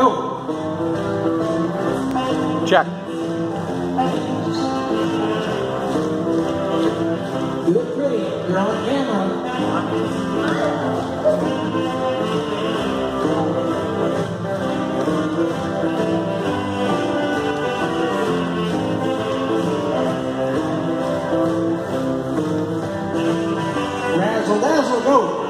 Go. Check. You look pretty. You're on camera. Razzle dazzle, go!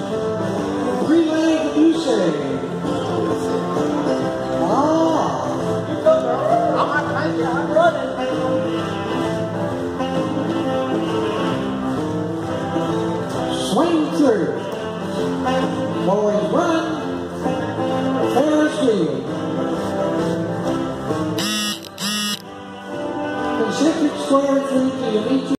Swing through. Boys run. Ferris wheel. Pacific Square 3 to